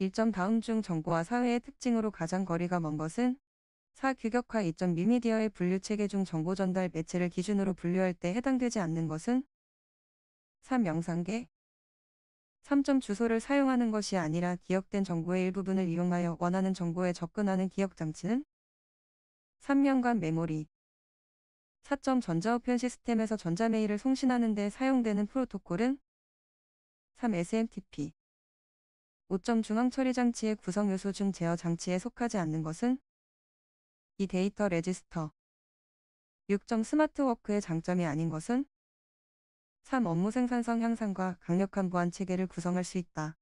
1점 다음 중 정보와 사회의 특징으로 가장 거리가 먼 것은 4. 규격화 2점 미미디어의 분류 체계 중 정보 전달 매체를 기준으로 분류할 때 해당되지 않는 것은 3. 영상계 3점 주소를 사용하는 것이 아니라 기억된 정보의 일부분을 이용하여 원하는 정보에 접근하는 기억 장치는 3년간 메모리 4점 전자우편 시스템에서 전자메일을 송신하는 데 사용되는 프로토콜은 3. SMTP 5점 중앙 처리 장치의 구성 요소 중 제어 장치에 속하지 않는 것은 이 데이터 레지스터 6점 스마트워크의 장점이 아닌 것은 3. 업무 생산성 향상과 강력한 보안 체계를 구성할 수 있다.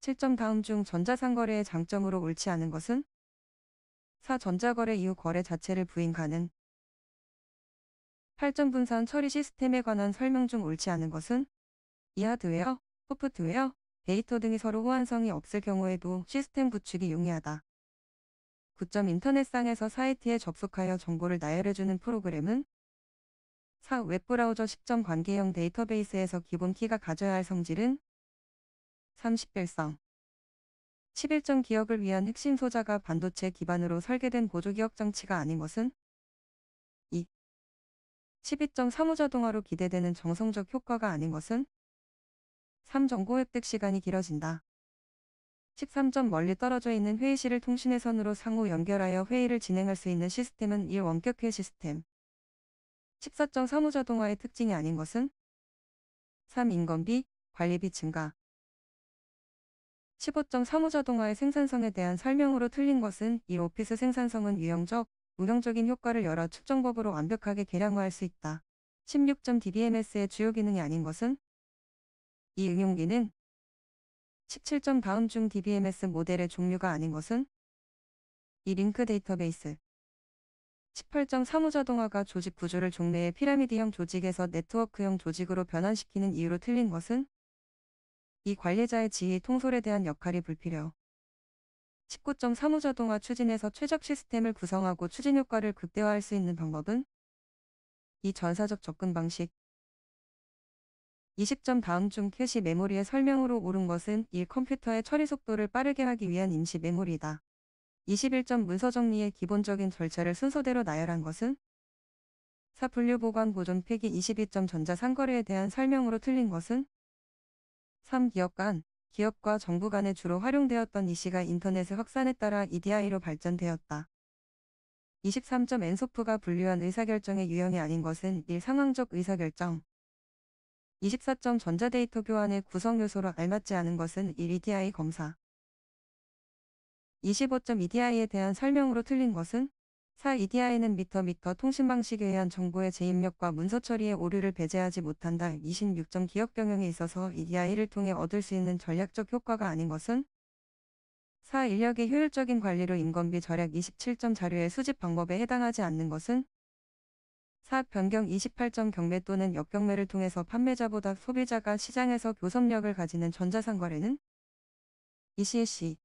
7점 다음 중 전자상거래의 장점으로 옳지 않은 것은 4. 전자거래 이후 거래 자체를 부인 가능 8점 분산 처리 시스템에 관한 설명 중 옳지 않은 것은 이 하드웨어, 소프트웨어, 데이터 등이 서로 호환성이 없을 경우에도 시스템 구축이 용이하다. 9점 인터넷상에서 사이트에 접속하여 정보를 나열해주는 프로그램은 4. 웹브라우저 10점 관계형 데이터베이스에서 기본 키가 가져야 할 성질은 3. 식별성 11점 기억을 위한 핵심 소자가 반도체 기반으로 설계된 보조기억 장치가 아닌 것은 2. 12점 사무자동화로 기대되는 정성적 효과가 아닌 것은 3. 정보 획득 시간이 길어진다. 13점 멀리 떨어져 있는 회의실을 통신회선으로 상호 연결하여 회의를 진행할 수 있는 시스템은 1. 원격회 시스템 14점 사무자동화의 특징이 아닌 것은 3. 인건비, 관리비 증가 15점 사무자동화의 생산성에 대한 설명으로 틀린 것은 이 오피스 생산성은 유형적, 운영적인 효과를 여러 측정법으로 완벽하게 계량화할 수 있다. 16점 DBMS의 주요 기능이 아닌 것은 이 응용 기능 17점 다음 중 DBMS 모델의 종류가 아닌 것은 이 링크 데이터베이스 18점 사무자동화가 조직 구조를 종래의 피라미드형 조직에서 네트워크형 조직으로 변환시키는 이유로 틀린 것은 이 관리자의 지휘 통솔에 대한 역할이 불필요. 19점 사무자동화 추진에서 최적 시스템을 구성하고 추진 효과를 극대화할 수 있는 방법은 이 전사적 접근 방식 20점 다음 중 캐시 메모리의 설명으로 옳은 것은 1. 컴퓨터의 처리 속도를 빠르게 하기 위한 임시 메모리다. 21점 문서 정리의 기본적인 절차를 순서대로 나열한 것은 4. 분류 보관 보존 폐기 22점 전자 상거래에 대한 설명으로 틀린 것은 3. 기업 간, 기업과 정부 간에 주로 활용되었던 이시가 인터넷의 확산에 따라 EDI로 발전되었다. 23점 엔소프가 분류한 의사결정의 유형이 아닌 것은 1. 상황적 의사결정 24점 전자데이터 교환의 구성 요소로 알맞지 않은 것은 1. EDI 검사 25점 EDI에 대한 설명으로 틀린 것은 4. EDI는 미터 미터 통신 방식에 의한 정보의 재입력과 문서 처리의 오류를 배제하지 못한다. 26점 기업 경영에 있어서 EDI를 통해 얻을 수 있는 전략적 효과가 아닌 것은 4. 인력의 효율적인 관리로 인건비 절약 27점 자료의 수집 방법에 해당하지 않는 것은 4. 변경 28점 경매 또는 역경매를 통해서 판매자보다 소비자가 시장에서 교섭력을 가지는 전자상 거래는 ECC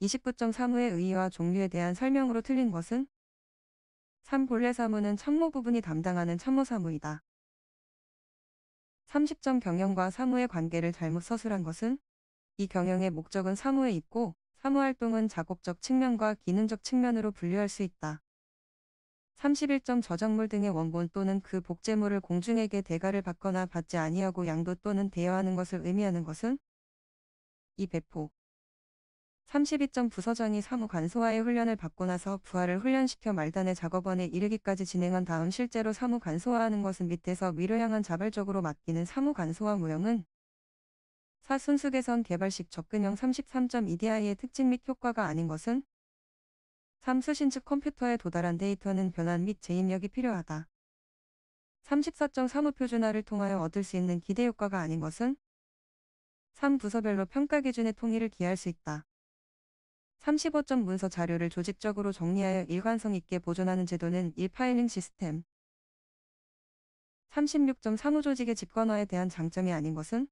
29점 사무의 의의와 종류에 대한 설명으로 틀린 것은 3. 본래 사무는 참모 부분이 담당하는 참모 사무이다. 30점 경영과 사무의 관계를 잘못 서술한 것은 이 경영의 목적은 사무에 있고 사무활동은 작업적 측면과 기능적 측면으로 분류할 수 있다. 31점 저작물 등의 원본 또는 그 복제물을 공중에게 대가를 받거나 받지 아니하고 양도 또는 대여하는 것을 의미하는 것은? 이 배포. 32점 부서장이 사무 간소화의 훈련을 받고 나서 부하를 훈련시켜 말단의 작업원에 이르기까지 진행한 다음 실제로 사무 간소화하는 것은 밑에서 위로 향한 자발적으로 맡기는 사무 간소화 무형은? 사순수 개선 개발식 접근형 33점 EDI의 특징 및 효과가 아닌 것은 3. 수신측 컴퓨터에 도달한 데이터는 변환 및 재입력이 필요하다. 34점 사무표준화를 통하여 얻을 수 있는 기대 효과가 아닌 것은 3. 부서별로 평가 기준의 통일을 기할 수 있다. 35점 문서 자료를 조직적으로 정리하여 일관성 있게 보존하는 제도는 1파일링 시스템. 36점 사무조직의 집권화에 대한 장점이 아닌 것은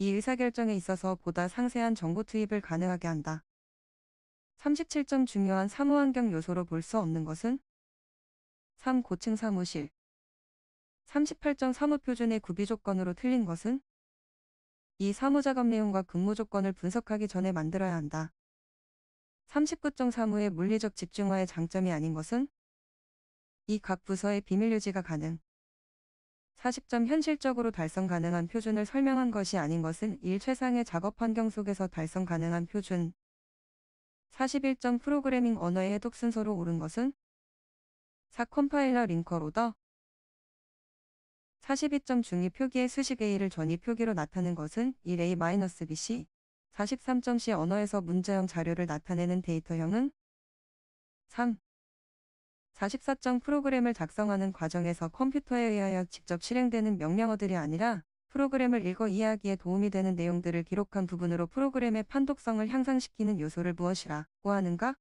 이 의사결정에 있어서 보다 상세한 정보 투입을 가능하게 한다. 37점 중요한 사무환경 요소로 볼 수 없는 것은 3. 고층 사무실 38점 사무표준의 구비 조건으로 틀린 것은 이 사무작업 내용과 근무 조건을 분석하기 전에 만들어야 한다. 39점 사무의 물리적 집중화의 장점이 아닌 것은 이 각 부서의 비밀 유지가 가능. 40점 현실적으로 달성 가능한 표준을 설명한 것이 아닌 것은 일 최상의 작업 환경 속에서 달성 가능한 표준. 41점 프로그래밍 언어의 해독 순서로 옳은 것은? 4 컴파일러 링커 로더. 42점 중위 표기의 수식 A를 전위 표기로 나타낸 것은 1A-BC 43.C 언어에서 문제형 자료를 나타내는 데이터형은? 3. 44점 프로그램을 작성하는 과정에서 컴퓨터에 의하여 직접 실행되는 명령어들이 아니라 프로그램을 읽어 이해하기에 도움이 되는 내용들을 기록한 부분으로 프로그램의 판독성을 향상시키는 요소를 무엇이라고 하는가?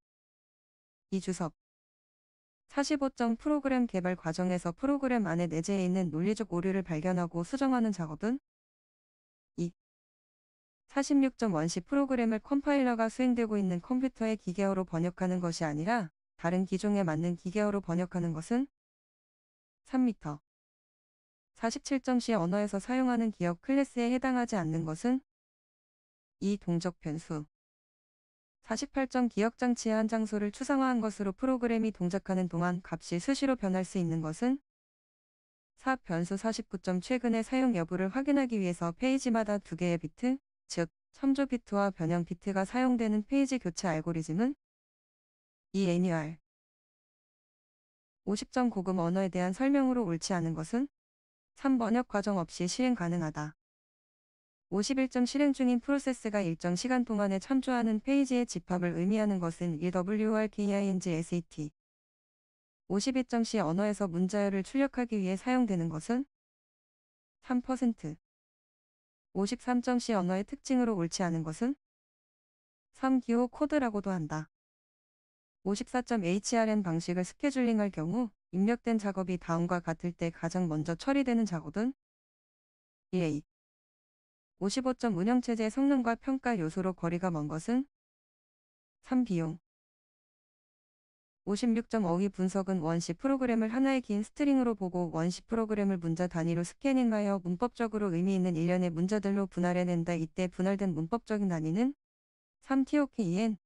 이주섭 45점 프로그램 개발 과정에서 프로그램 안에 내재해 있는 논리적 오류를 발견하고 수정하는 작업은 2. 46점 원시 프로그램을 컴파일러가 수행되고 있는 컴퓨터의 기계어로 번역하는 것이 아니라 다른 기종에 맞는 기계어로 번역하는 것은 3m. 47.C 언어에서 사용하는 기억 클래스에 해당하지 않는 것은? 이 동적 변수. 48점 기억장치의 한 장소를 추상화한 것으로 프로그램이 동작하는 동안 값이 수시로 변할 수 있는 것은? 4 변수 49점 최근의 사용 여부를 확인하기 위해서 페이지마다 두 개의 비트, 즉 참조 비트와 변형 비트가 사용되는 페이지 교체 알고리즘은? 이 애니얼. 50점 고급 언어에 대한 설명으로 옳지 않은 것은 3 번역 과정 없이 실행 가능하다. 51점 실행 중인 프로세스가 일정 시간 동안에 참조하는 페이지의 집합을 의미하는 것은 1WRKING-SAT. 52.C 언어에서 문자열을 출력하기 위해 사용되는 것은 3%. 53.C 언어의 특징으로 옳지 않은 것은 3기호 코드라고도 한다. 54. HRN 방식을 스케줄링할 경우 입력된 작업이 다음과 같을 때 가장 먼저 처리되는 작업은 1A. 55점 운영체제의 성능과 평가 요소로 거리가 먼 것은 3. 비용 56점 어휘 분석은 원시 프로그램을 하나의 긴 스트링으로 보고 원시 프로그램을 문자 단위로 스캐닝하여 문법적으로 의미 있는 일련의 문자들로 분할해낸다. 이때 분할된 문법적인 단위는 3TOKEN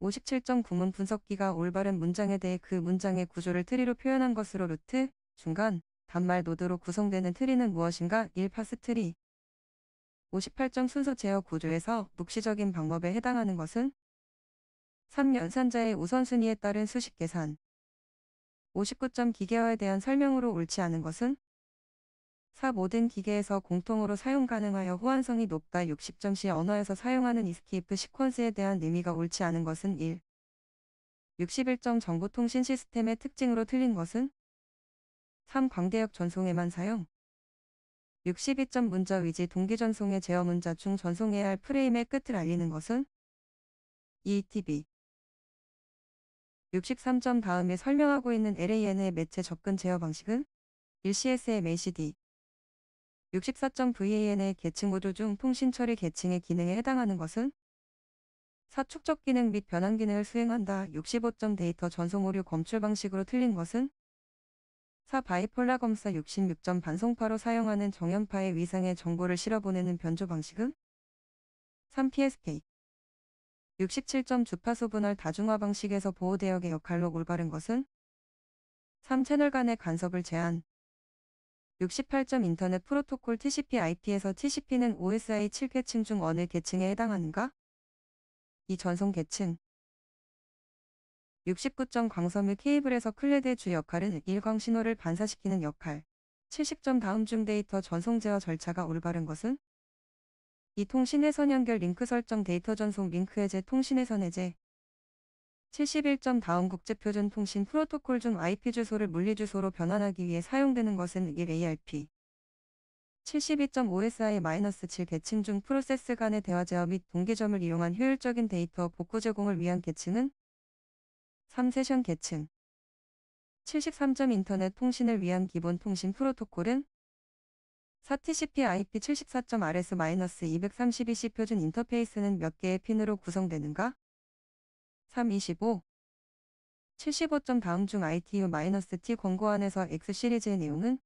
57점 구문 분석기가 올바른 문장에 대해 그 문장의 구조를 트리로 표현한 것으로 루트, 중간, 단말 노드로 구성되는 트리는 무엇인가? 1파스 트리 58점 순서 제어 구조에서 묵시적인 방법에 해당하는 것은 3. 연산자의 우선순위에 따른 수식 계산 59점 기계어에 대한 설명으로 옳지 않은 것은 4. 모든 기계에서 공통으로 사용 가능하여 호환성이 높다. 60점 C 언어에서 사용하는 escape sequence에 대한 의미가 옳지 않은 것은 1. 61점 정보통신 시스템의 특징으로 틀린 것은? 3. 광대역 전송에만 사용. 62점 문자 위지 동기 전송의 제어 문자 중 전송해야 할 프레임의 끝을 알리는 것은? ETB 63점 다음에 설명하고 있는 LAN의 매체 접근 제어 방식은? 1CSM ACD 64점 VAN의 계층 구조 중 통신 처리 계층의 기능에 해당하는 것은 사축적 기능 및 변환 기능을 수행한다. 65점 데이터 전송 오류 검출 방식으로 틀린 것은 4. 바이폴라 검사 66점 반송파로 사용하는 정연파의 위상의 정보를 실어보내는 변조 방식은 3. PSK 67점 주파수 분할 다중화 방식에서 보호대역의 역할로 올바른 것은 3. 채널 간의 간섭을 제한 68점 인터넷 프로토콜 TCP/IP에서 TCP는 OSI 7계층 중 어느 계층에 해당하는가? 이 전송 계층 69점 광섬유 케이블에서 clad의 주 역할은 일광 신호를 반사시키는 역할. 70점 다음 중 데이터 전송 제어 절차가 올바른 것은 이 통신회선 연결 링크 설정 데이터 전송 링크 해제 통신회선 해제 71점 다음 국제표준 통신 프로토콜 중 IP 주소를 물리 주소로 변환하기 위해 사용되는 것은 1 ARP 72점 OSI-7 계층 중 프로세스 간의 대화 제어 및 동기점을 이용한 효율적인 데이터 복구 제공을 위한 계층은 3세션 계층 73점 인터넷 통신을 위한 기본 통신 프로토콜은 4TCP IP 74점 RS-232C 표준 인터페이스는 몇 개의 핀으로 구성되는가? 325 75점 다음 중 ITU-T 권고 안에서 X 시리즈의 내용은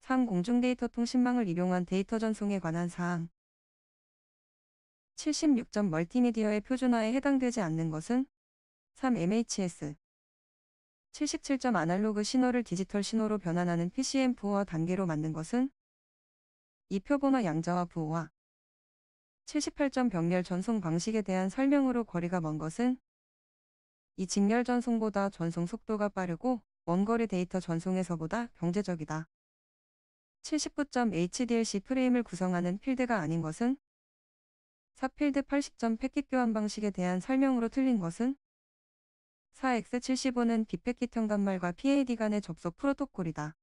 3. 공중데이터 통신망을 이용한 데이터 전송에 관한 사항 76점 멀티미디어의 표준화에 해당되지 않는 것은 3. MHS 77점 아날로그 신호를 디지털 신호로 변환하는 PCM4와 단계로 만든 것은 이 표본화 양자와 부호화 78점 병렬 전송 방식에 대한 설명으로 거리가 먼 것은 이 직렬 전송보다 전송 속도가 빠르고 원거리 데이터 전송에서보다 경제적이다. 79점 HDLC 프레임을 구성하는 필드가 아닌 것은 4필드 80점 패킷 교환 방식에 대한 설명으로 틀린 것은 4X75는 비패킷 현관말과 PAD 간의 접속 프로토콜이다.